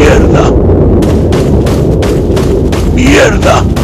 ¡Mierda! ¡Mierda!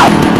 Ow!